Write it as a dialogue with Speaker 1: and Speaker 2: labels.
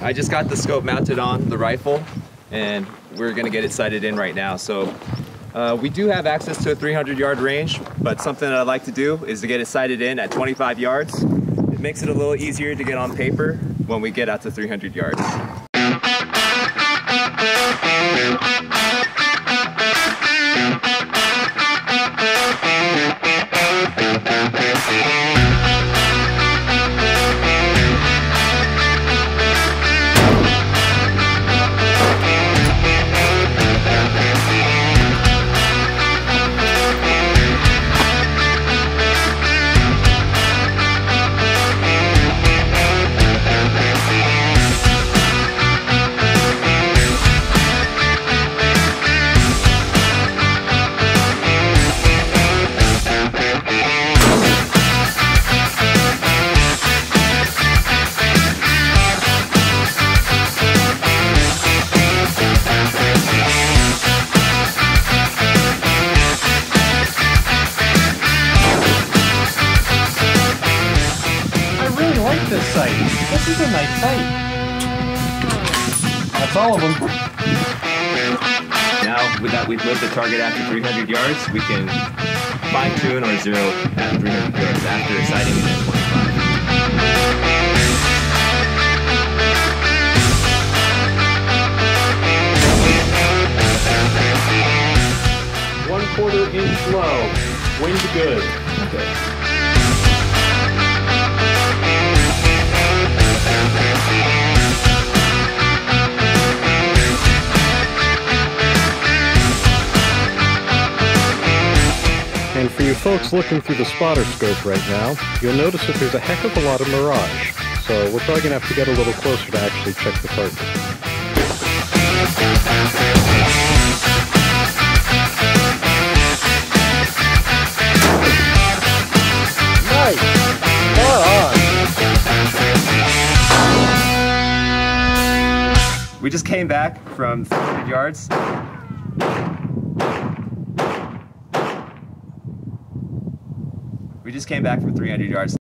Speaker 1: I just got the scope mounted on the rifle and we're gonna get it sighted in right now. So uh, we do have access to a 300 yard range, but something that I'd like to do is to get it sighted in at 25 yards. It makes it a little easier to get on paper when we get out to 300 yards.
Speaker 2: Sight. This is a nice sight. That's all of them.
Speaker 1: Now, with that we've moved the target after 300 yards, we can fine tune or zero at 300 yards after sighting it at 25.
Speaker 2: One quarter inch low. Wind good.
Speaker 1: Okay.
Speaker 3: And for you folks looking through the spotter scope right now, you'll notice that there's a heck of a lot of mirage. So we're probably gonna have to get a little closer to actually check the target.
Speaker 1: We just came back from 300 yards. We just came back from 300 yards.